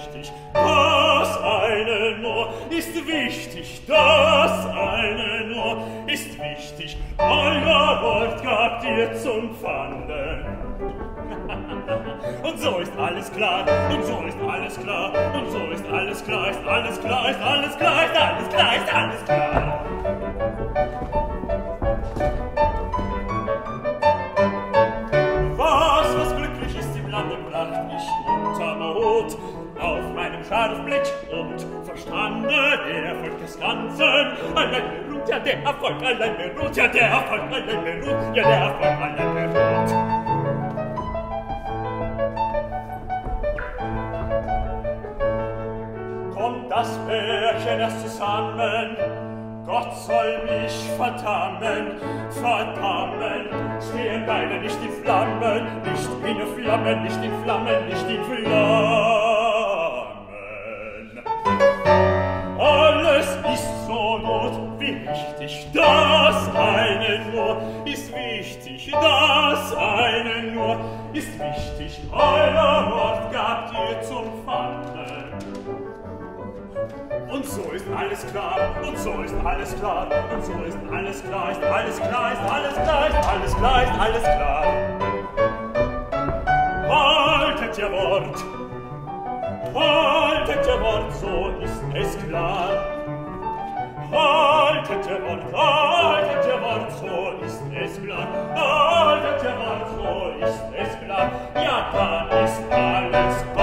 mächtig, das eine nur ist wichtig, das eine nur ist wichtig, euer Wort gab dir zum Pfande. und so ist alles klar, und so ist alles klar, und so ist alles klar, ist alles klar, ist alles klar, ist alles klar, ist alles klar. Ist alles klar. Scharfblech und verstande, der Erfolg des Ganzen. Allein beruht ja der Erfolg, allein beruht ja der Erfolg, allein beruht ja der Erfolg, allein beruht. das Bärchen erst zusammen. Gott soll mich verdammen, verdammen. Stehen beide nicht in Flammen, nicht in Flammen, nicht in Flammen, nicht in Flammen. wichtig, das eine nur ist wichtig, das eine nur ist wichtig. Euer Wort gabt ihr zum Pfande. Und so ist alles klar, und so ist alles klar, und so ist alles klar, ist alles klar, ist alles klar, ist alles klar, ist alles klar. Haltet ihr Wort, haltet ihr Wort, so ist es klar ist es klar, ja, da ist alles klar.